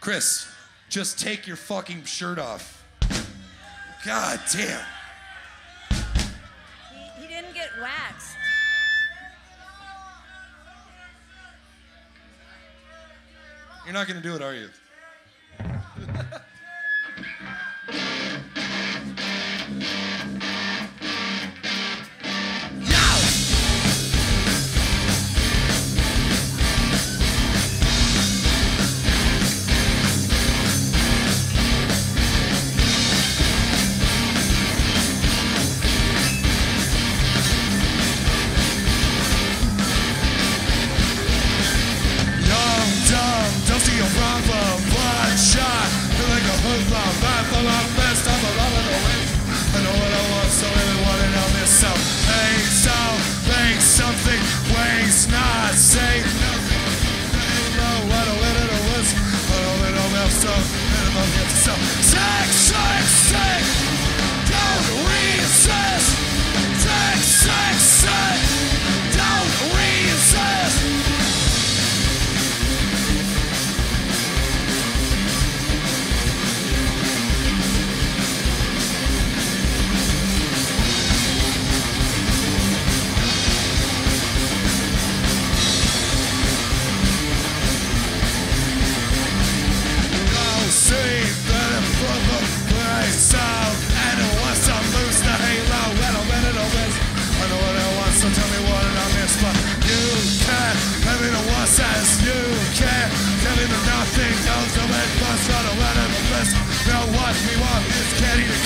Chris, just take your fucking shirt off. God damn. He, he didn't get waxed. You're not gonna do it, are you? strong, and. Sex, says you can't tell him nothing. Don't go and bust on a letter. Let's know what we want is candy to